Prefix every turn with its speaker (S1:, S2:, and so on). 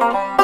S1: Bye.